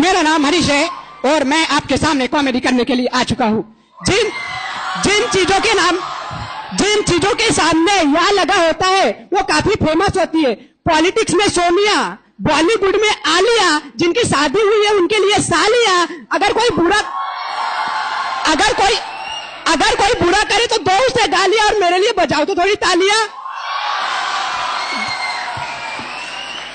मेरा नाम हरीश है और मैं आपके सामने कॉमेडी करने के लिए आ चुका हूँ। जिन जिन चीज़ों के नाम, जिन चीज़ों के सामने यहाँ लगा होता है, वो काफ़ी फ़ेमस होती है। पॉलिटिक्स में सोनिया बॉलीवुड में आलिया, जिनकी शादी हुई है, उनके लिए सालिया। अगर कोई बुरा, अगर कोई अगर कोई बुरा करे तो दो उसे गालियाँ और मेरे लिए बजाओ तो थोड़ी तालियाँ।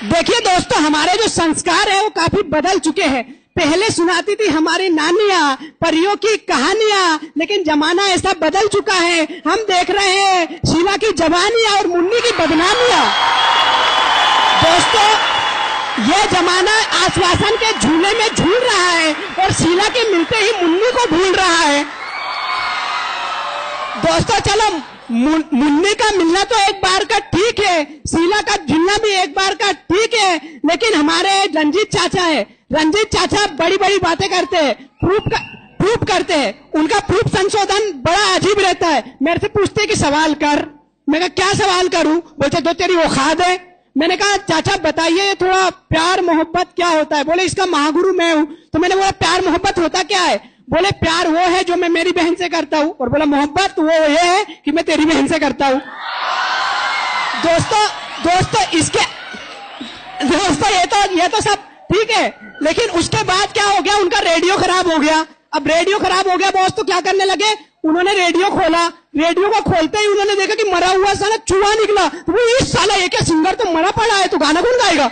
देखिए दोस्तों, हमारे जो संस्कार है वो काफ़ी बदल चुके हैं। पहले सुनाती थी हमारी नानियाँ, परियों की कहानियाँ, लेकिन जमाना ऐसा बदल चुका है। हम देख रहे हैं शीला की जवानियाँ और मुन्नी की बदनामियाँ। दोस्तों, ये जमाना आश्वासन के झूले में झूल रहा है और शीला के मिलते ही मुन्नी को भूल रहा है। दोस्तों चलो मुन्नी का मिलना तो एक बार का ठीक है शीला का झुलना भी एक बार का ठीक है, लेकिन हमारे रंजीत चाचा है। रंजीत चाचा बड़ी बड़ी बातें करते हैं प्रूफ का प्रूफ करते हैं। उनका प्रूफ संशोधन, बड़ा अजीब रहता है। मेरे से पूछते कि सवाल कर। मैं कहा, क्या सवाल करूँ? बोलते दो तेरी वो खाद है। मैंने कहा, चाचा, बताइए थोड़ा प्यार मोहब्बत क्या होता है? बोले, इसका महागुरु मैं हूँ। तो मैंने बोला, प्यार मोहब्बत होता क्या है? बोले, प्यार वो है जो मैं मेरी बहन से करता हूँ। और बोला, मोहब्बत वो ये है कि मैं तेरी बहन से करता हूँ। दोस्तों दोस्तों, इसके, दोस्तों, ये तो ये तो सब ठीक है, लेकिन उसके बाद क्या हो गया? उनका रेडियो खराब हो गया। अब रेडियो खराब हो गया, बॉस तो क्या करने लगे? उन्होंने रेडियो खोला। रेडियो को खोलते ही उन्होंने देखा कि मरा हुआ साला चूहा निकला। तो वो, इस साला एक सिंगर तो मरा पड़ा है तो गाना कौन गाएगा?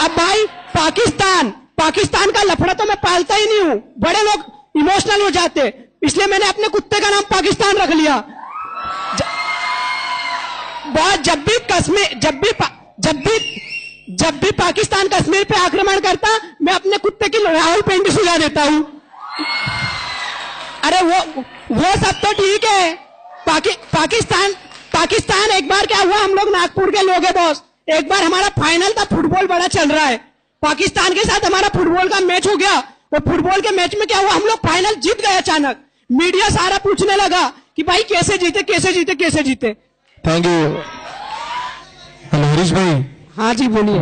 अब भाई, पाकिस्तान। पाकिस्तान का लफड़ा तो मैं पालता ही नहीं हूँ। बड़े लोग इमोशनल हो जाते इसलिए मैंने अपने कुत्ते का नाम पाकिस्तान रख लिया। बहुत जब भी कश्मीर जब भी जब भी जब भी पाकिस्तान कश्मीर पे आक्रमण करता मैं अपने कुत्ते की राहुल पेंटी सुझा देता हूँ। अरे वो वो सब तो ठीक है। पाकि, पाकिस्तान पाकिस्तान एक बार क्या हुआ? हम लोग नागपुर के लोग हैं बॉस एक बार हमारा फाइनल था फुटबॉल बड़ा चल रहा है। पाकिस्तान के साथ हमारा फुटबॉल का मैच हो गया। और फुटबॉल के मैच में क्या हुआ? हम लोग फाइनल जीत गए अचानक। मीडिया सारा पूछने लगा कि भाई कैसे जीते कैसे जीते कैसे जीते? थैंक यू हेलो हरीश भाई। हाँ जी बोलिए।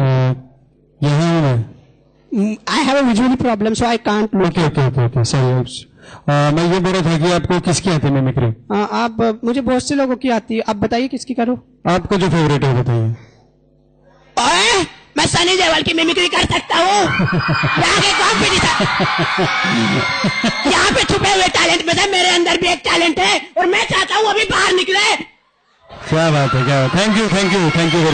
यहाँ हूँ मैं। I have visually problem so I can't okay okay okay okay सही मैं ये बोल रहा था कि आपको किसकी आती है मिमिक्री आप मुझे बहुत से लोगों की आती है। आप बताइए किसकी करो? आपका जो फेवरेट है बताइए। मैं सनी देवल की मिमिक्री कर सकता हूँ। यहाँ के कौन भी नहीं था। यहाँ पे छुपे हुए टैलेंट में से मेरे अंदर भी एक टैलेंट है और मैं चाहता हूँ अभी बाहर निकले। क्या बात है, क्या thank you thank you thank you